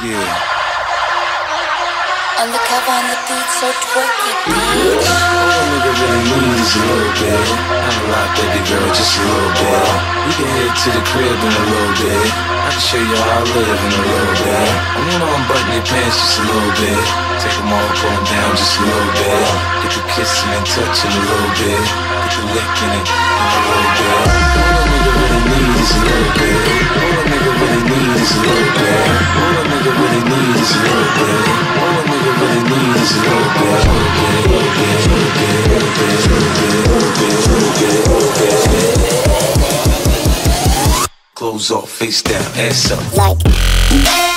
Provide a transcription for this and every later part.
Yeah. Undercover on the beat, so twerky, bitch. All nigga really need is a little bit. Not a lot, baby girl, just a little bit. We can head to the crib in a little bit. I can show you how I live in a little bit. I wanna unbutton your pants just a little bit. Take them all, pull them down just a little bit. Get the kissing and touching a little bit. Get the licking it in a little bit. All a nigga really need is a little bit. All a nigga really need is a little bit. All a nigga really need is a little bit. All a nigga really need is a little bit. Little bit, little bit, little bit, little bit, little bit, little bit, little bit, little bit. Off, face down, ass up. Like.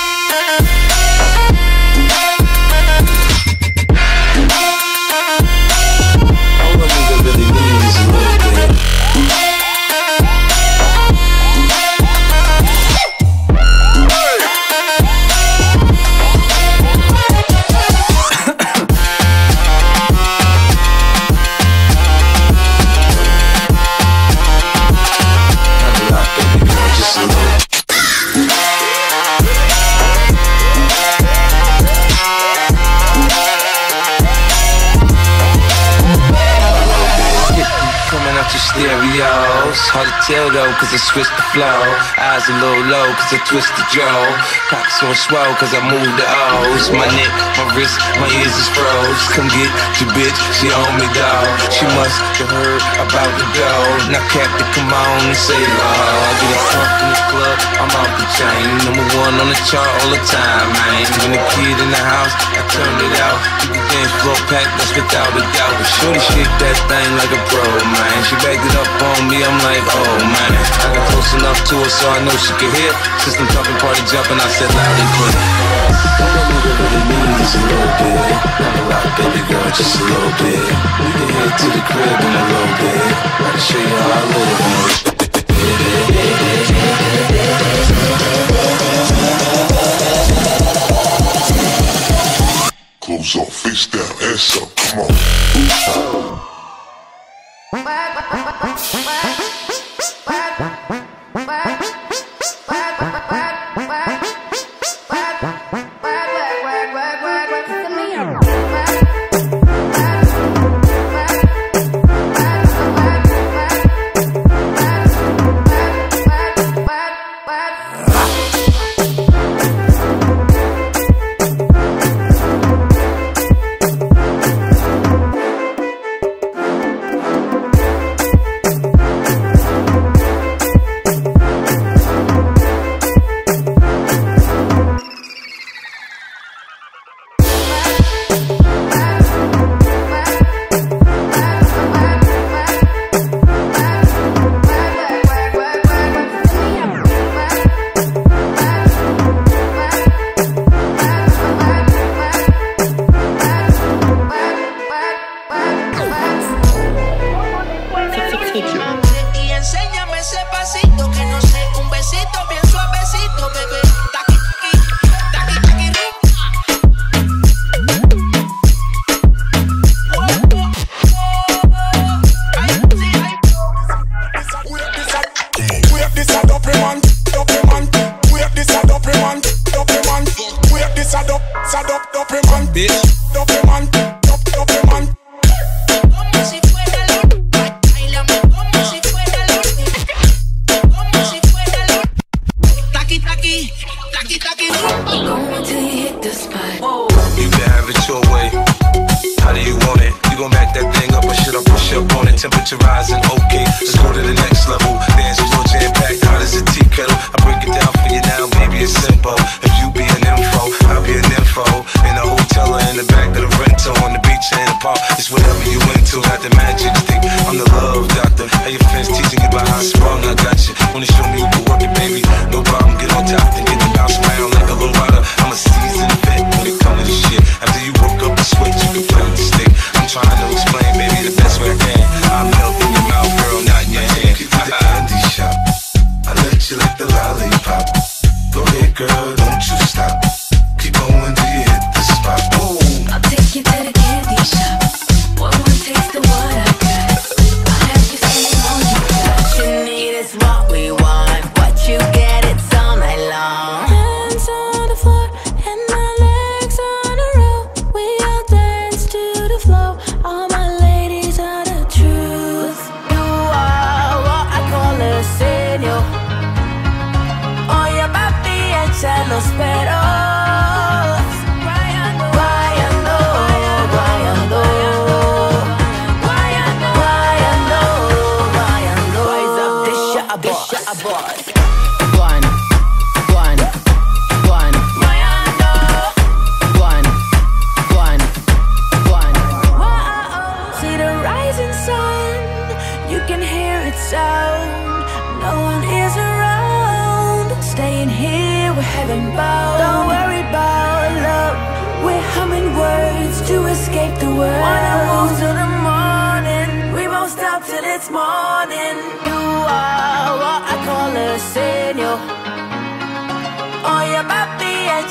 Hard to though, cause I switched the flow. Eyes a little low, cause I twist the jaw. Cocks on swell, cause I move the O's. My neck, my wrist, my ears is froze. Come get your bitch, she on me, dog. She must have heard about the dough. Now, Captain, come on and say, Lord. I get a pump in the club, I'm off the chain. Number one on the chart all the time, man. When the kid in the house, I turn it out. Keep the dance floor packed, that's without a doubt. Shorty shake that thing like a pro, man. She backed it up on me, I'm like, oh, man. I got close enough to her so I know she could hear. System talking, party jumping, I said loud and clear. All a nigga really need is a little bit. Not a lot, baby girl, just a little bit. We can head to the crib in a little bit. I can show you how I live little bit. Clothes off, face down, ass up, come on. Y rising, okay. Let's go to the next level. Dance floor jam packed, hot as a tea kettle. I break it down for you now, baby, it's simple. If you be an info, I'll be an info. In a hotel or in the back of the rental, on the beach or in the park. It's whatever you into, got the magic stick. I'm the love doctor. How your friends teaching you about how strong I got you. Wanna show me girl, applause. See the rising sun. You can hear it sound. No one is around. Staying here, we're heaven bound. Don't worry about love. We're humming words to escape the world. Wanna move the morning. We won't stop till it's morning. You are.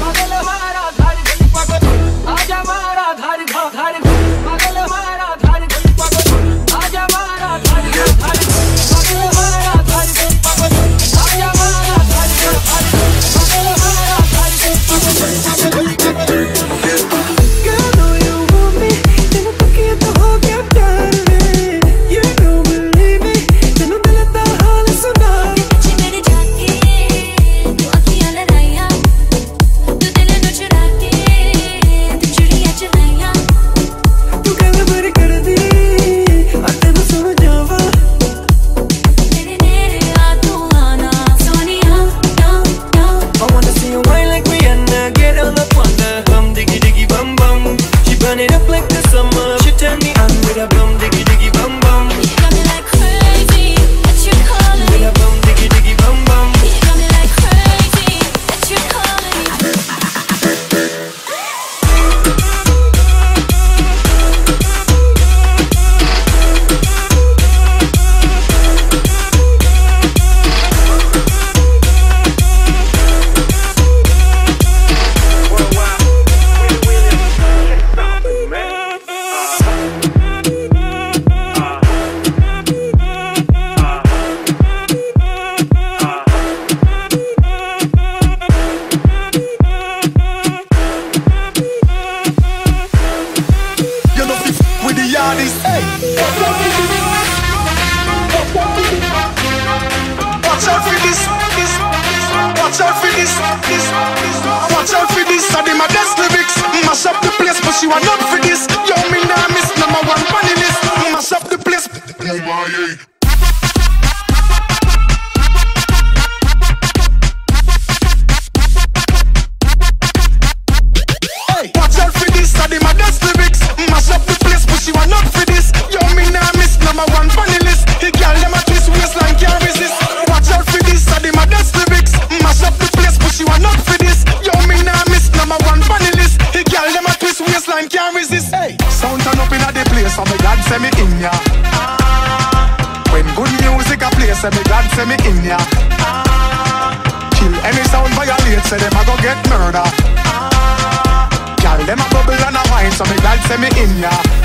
Modelo Jara, Dari Pagod, Ajama She want up for this. Yo, me nah miss number one money list. Mash up the place. say me God say me in ya. Kill any sound violate say them a go get murder. Girl them a bubble and a wine so me God say me in ya.